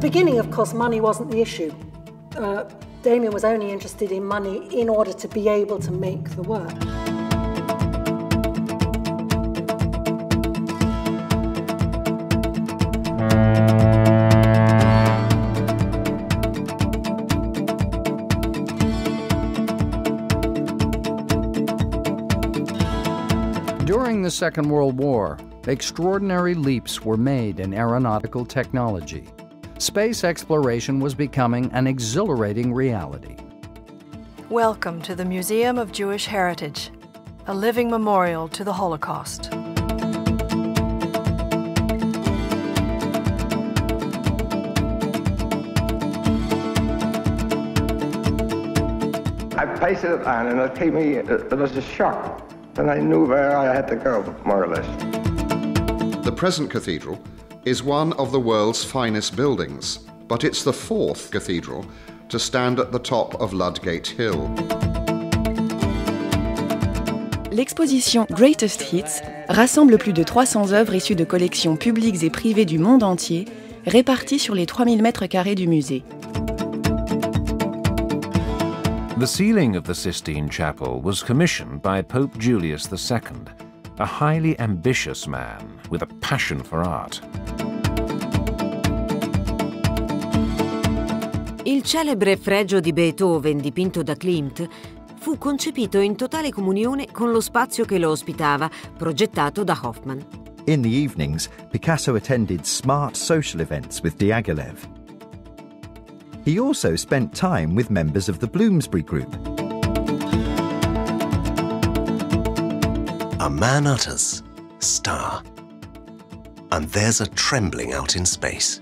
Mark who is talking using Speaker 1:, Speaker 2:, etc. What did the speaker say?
Speaker 1: beginning, of course, money wasn't the issue. Uh, Damien was only interested in money in order to be able to make the work.
Speaker 2: During the Second World War, extraordinary leaps were made in aeronautical technology. Space exploration was becoming an exhilarating reality.
Speaker 3: Welcome to the Museum of Jewish Heritage, a living memorial to the Holocaust.
Speaker 4: I placed it on and it gave me, it was a shock. And I knew where I had to go, more or less.
Speaker 5: The present cathedral is one of the world's finest buildings, but it's the fourth cathedral to stand at the top of Ludgate Hill.
Speaker 6: L'exposition Greatest Hits rassemble plus de 300 œuvres issues de collections publiques et privées du monde entier, réparties sur les 3000 mètres carrés du musée.
Speaker 7: The ceiling of the Sistine Chapel was commissioned by Pope Julius II, a highly ambitious man with a passion for art.
Speaker 8: Il celebre fregio di Beethoven dipinto da Klimt fu concepito in totale comunione con lo spazio che lo ospitava, progettato da Hoffman.
Speaker 9: In the evenings, Picasso attended smart social events with Diaghilev. He also spent time with members of the Bloomsbury Group.
Speaker 10: A man utters, star. And there's a trembling out in space.